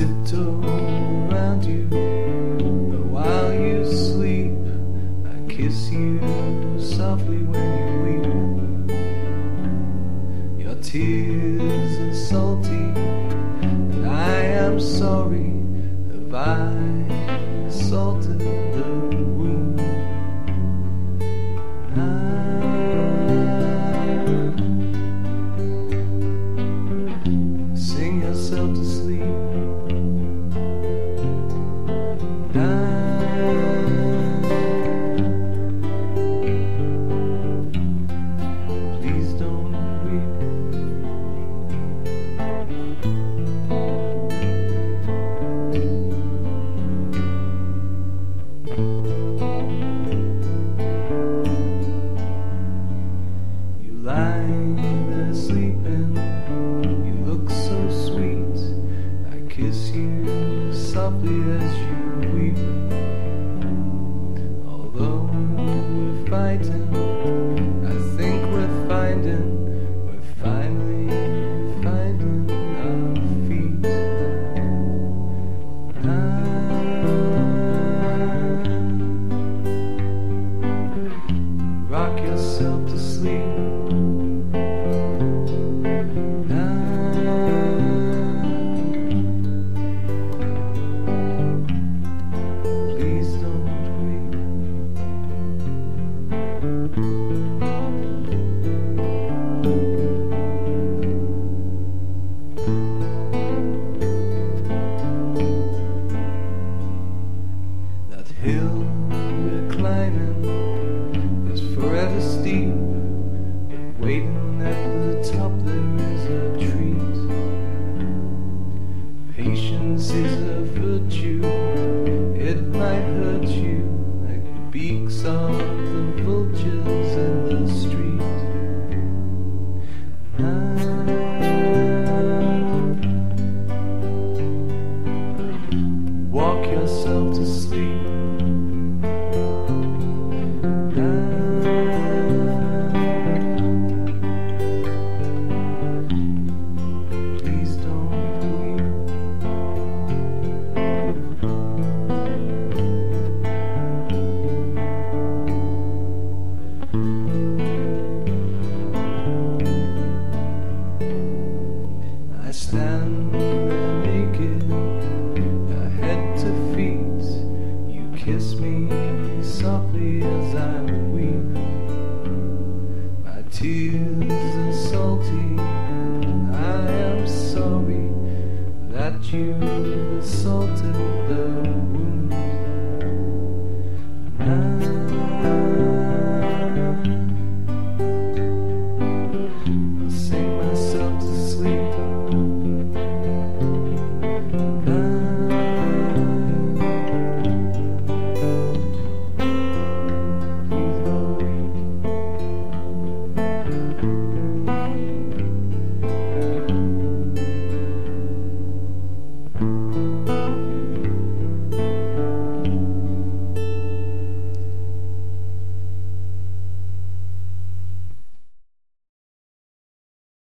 tiptoe around you. But while you sleep, I kiss you softly when you weep. Your tears are salty, and I am sorry if I salted the kiss you softly as you weep. Although we're fighting, I think we're finding, we're finally finding our feet. Ah, rock yourself to sleep. Patience is a virtue, it might hurt you like the beaks of the vultures in the street. I stand naked, head to feet. You kiss me softly as I weep. My tears are salty. I am sorry that you